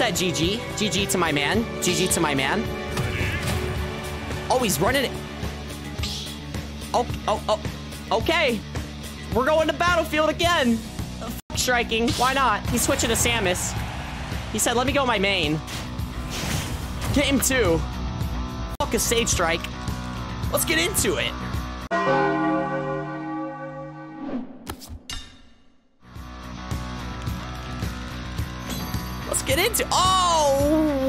that GG. GG to my man. GG to my man. Oh, he's running it. Oh, oh, oh. Okay. We're going to battlefield again. Striking. Why not? He's switching to Samus. He said, let me go my main. Game two. Fuck a Sage Strike. Let's get into it. Let's get into Oh!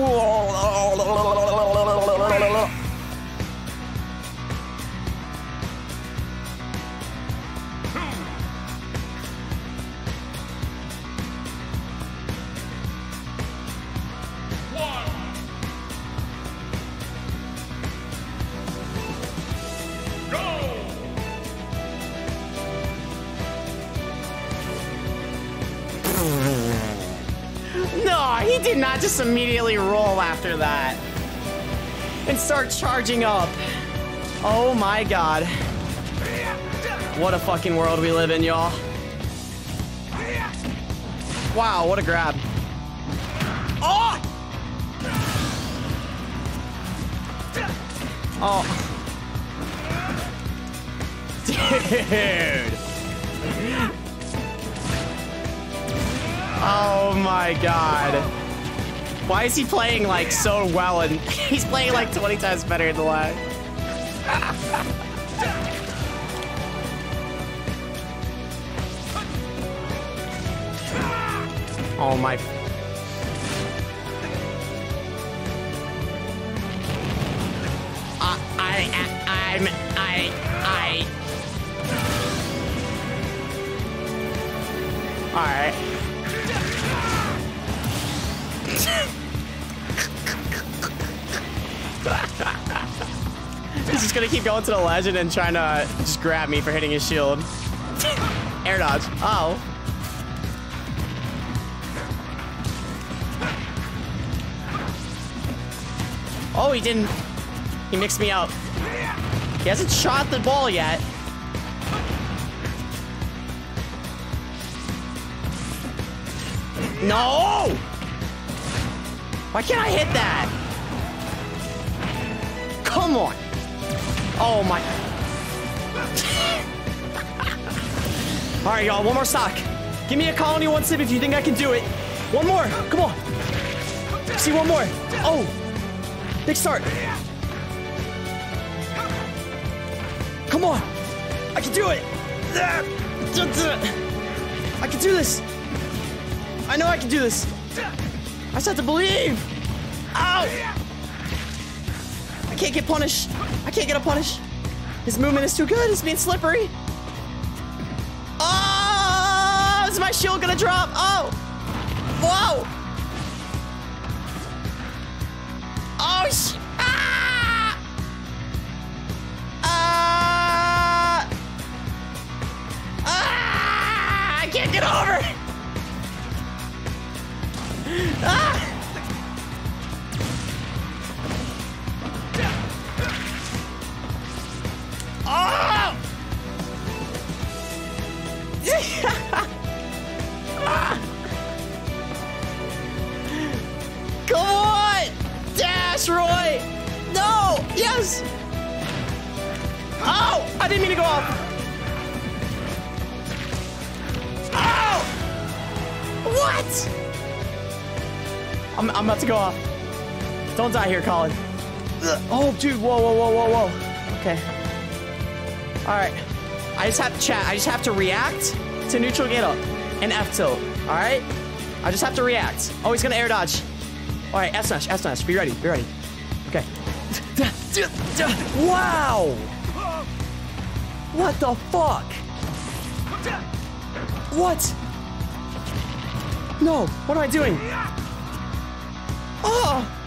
He did not just immediately roll after that and start charging up. Oh my god. What a fucking world we live in, y'all. Wow, what a grab. Oh! Oh. Dude. Oh my god. Why is he playing like so well and he's playing like 20 times better in the last? oh my. I, I'm, I, I. All right. He's just gonna keep going to the legend and trying to just grab me for hitting his shield. Air dodge. Oh. Oh, he didn't. He mixed me up. He hasn't shot the ball yet. No! Why can't I hit that? Come on. Oh my. All right, y'all, one more stock. Give me a colony one sip if you think I can do it. One more, come on. See, one more. Oh, big start. Come on, I can do it. I can do this. I know I can do this. I just have to believe. Ow! I can't get punished. I can't get a punish. His movement is too good. It's being slippery. Oh! Is my shield gonna drop? Oh! Whoa! Oh, sh- ah! Ah! Ah! I can't get over. Ah! Dash, Roy! No! Yes! Oh! I didn't mean to go off! Oh! What? I'm, I'm about to go off. Don't die here, Colin. Ugh. Oh, dude. Whoa, whoa, whoa, whoa, whoa. Okay. All right. I just have to chat. I just have to react to neutral get up and F tilt. All right? I just have to react. Oh, he's going to air dodge. All right, F smash, F smash. Be ready, be ready. Okay. Wow! What the fuck? What? No, what am I doing? Oh!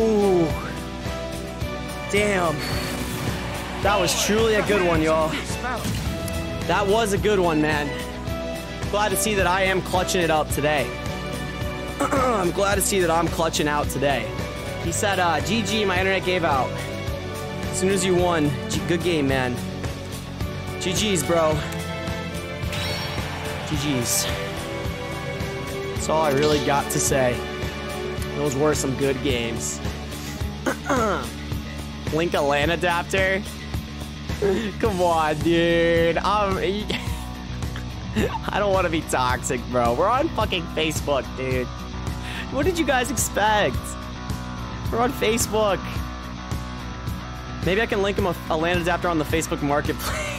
Ooh. Damn. That was truly a good one, y'all. That was a good one, man. Glad to see that I am clutching it up today. I'm glad to see that I'm clutching out today. He said, uh, GG, my internet gave out. As soon as you won, good game, man. GG's, bro. GG's. That's all I really got to say. Those were some good games. Link a LAN adapter? Come on, dude. Um, I don't want to be toxic, bro. We're on fucking Facebook, dude. What did you guys expect? We're on Facebook. Maybe I can link him a, a LAN adapter on the Facebook Marketplace.